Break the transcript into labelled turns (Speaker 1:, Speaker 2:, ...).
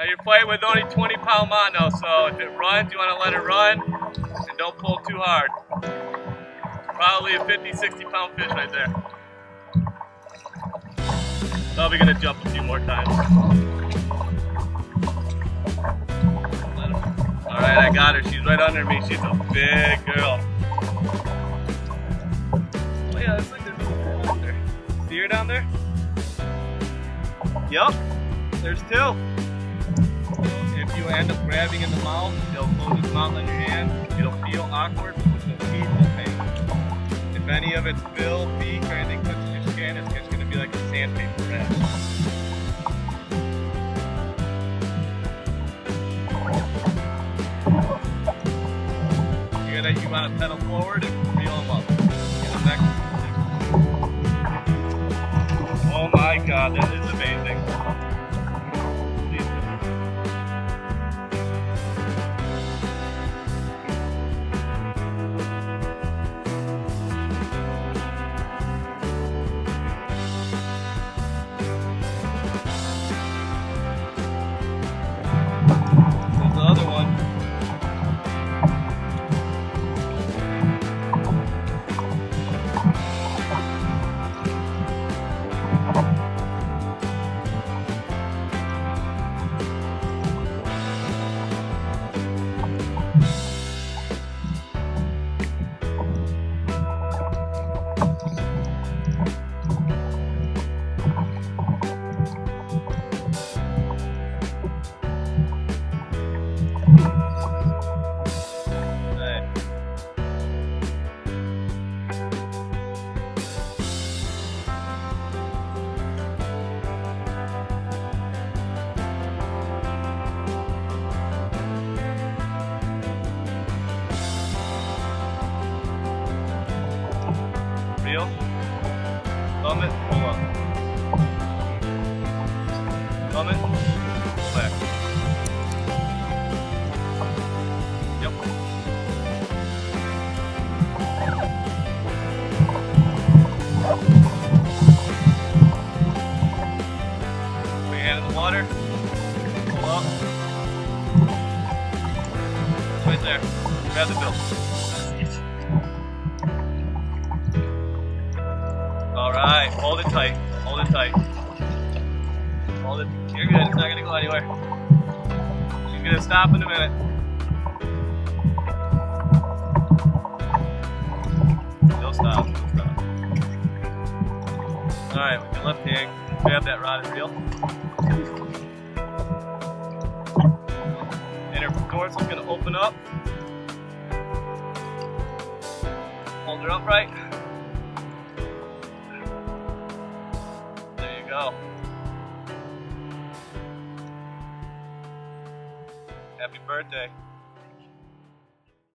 Speaker 1: Now you're fighting with only 20 pound mono, so if it runs, you want to let it run and don't pull too hard. Probably a 50, 60 pound fish right there. Probably gonna jump a few more times. All right, I got her. She's right under me. She's a big girl. Oh yeah, looks like there's a down there. See her down there? Yup, there's two you end up grabbing in the mouth, it'll close its mouth on your hand. It'll feel awkward, with no teeth, no pain. If any of its bill, beak, or anything touches your skin, it's just going to be like a sandpaper rash. You want to pedal forward and reel them up. Get them back. Oh my god, that is Reel. Thumb it, pull up. Thumb it, pull back. Yep. Put your hand in the water. Pull up. Right there. Grab the bill. Hold it tight, hold it tight. Hold it, you're good, it's not gonna go anywhere. She's gonna stop in a minute. She'll stop, she'll stop. All right, with your left hand, grab that rod and reel. And her dorsal's gonna open up. Hold her upright. Happy birthday.